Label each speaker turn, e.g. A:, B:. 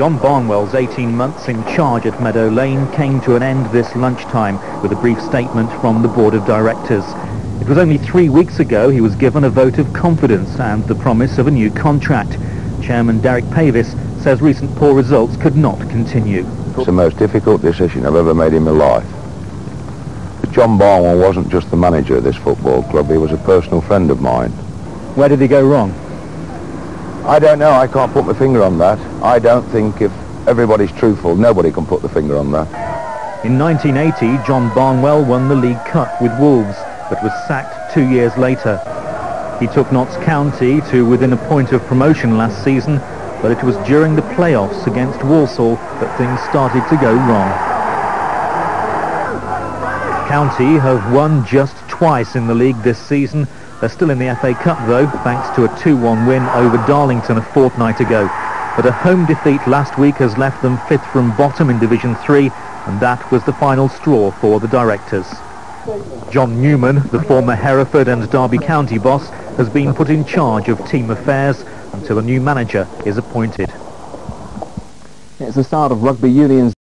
A: John Barnwell's 18 months in charge at Meadow Lane came to an end this lunchtime with a brief statement from the Board of Directors. It was only three weeks ago he was given a vote of confidence and the promise of a new contract. Chairman Derek Pavis says recent poor results could not continue.
B: It's the most difficult decision I've ever made in my life. But John Barnwell wasn't just the manager of this football club, he was a personal friend of mine.
A: Where did he go wrong?
B: I don't know, I can't put my finger on that. I don't think if everybody's truthful, nobody can put the finger on that.
A: In 1980, John Barnwell won the League Cup with Wolves, but was sacked two years later. He took Notts County to within a point of promotion last season, but it was during the playoffs against Walsall that things started to go wrong. County have won just twice in the league this season, they're still in the FA Cup, though, thanks to a 2-1 win over Darlington a fortnight ago. But a home defeat last week has left them fifth from bottom in Division 3, and that was the final straw for the directors. John Newman, the former Hereford and Derby County boss, has been put in charge of team affairs until a new manager is appointed.
C: It's the start of rugby union's